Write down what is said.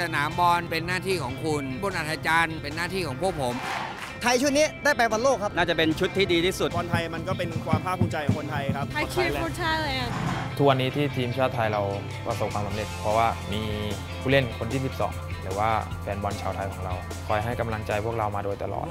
สนามบอลเป็นหน้าที่ของคุณบนอัธจันทร์เป็นหน้าที่ของพวกผม ไทยชุดนี้ได้ไปบอลโลกครับ น่าจะเป็นชุดที่ดีที่สุด บอลไทยมันก็เป็นความภาคภูมิใจของคนไทยครับ I cheer for Thailand ทุกวันนี้ที่ทีมชาติไทยเราประสบความสำเร็จ เพราะว่ามีผู้เล่นคนที่ 12 หรือว่าแฟนบอลชาวไทยของเรา คอยให้กำลังใจพวกเรามาโดยตลอด